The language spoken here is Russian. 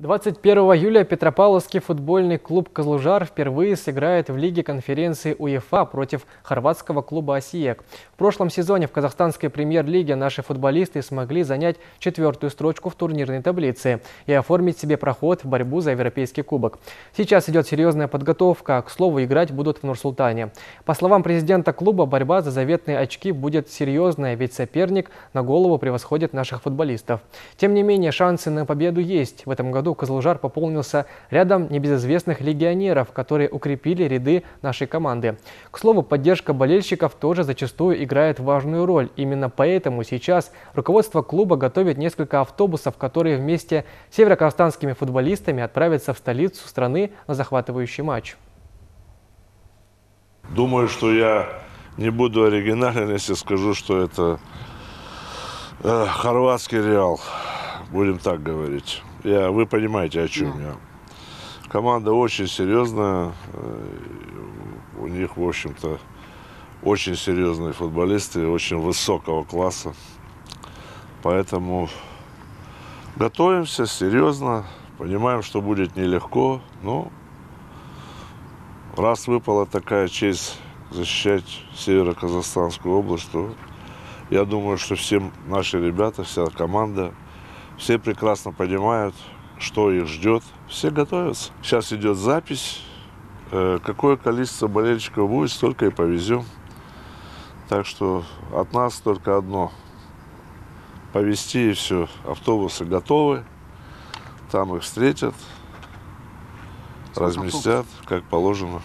21 июля Петропавловский футбольный клуб «Козлужар» впервые сыграет в Лиге конференции УЕФА против хорватского клуба «Осиек». В прошлом сезоне в казахстанской премьер-лиге наши футболисты смогли занять четвертую строчку в турнирной таблице и оформить себе проход в борьбу за Европейский кубок. Сейчас идет серьезная подготовка. К слову, играть будут в Нур-Султане. По словам президента клуба, борьба за заветные очки будет серьезная, ведь соперник на голову превосходит наших футболистов. Тем не менее, шансы на победу есть. В этом году году Козлужар пополнился рядом небезызвестных легионеров, которые укрепили ряды нашей команды. К слову, поддержка болельщиков тоже зачастую играет важную роль. Именно поэтому сейчас руководство клуба готовит несколько автобусов, которые вместе с североказахстанскими футболистами отправятся в столицу страны на захватывающий матч. Думаю, что я не буду оригинален, если скажу, что это э, хорватский реал. Будем так говорить. Я, вы понимаете, о чем я. Команда очень серьезная. Э, у них, в общем-то, очень серьезные футболисты, очень высокого класса. Поэтому готовимся серьезно. Понимаем, что будет нелегко. Но раз выпала такая честь защищать Северо-Казахстанскую область, то я думаю, что всем наши ребята, вся команда – все прекрасно понимают, что их ждет. Все готовятся. Сейчас идет запись. Э, какое количество болельщиков будет, столько и повезем. Так что от нас только одно. Повезти и все. Автобусы готовы. Там их встретят, разместят, как положено.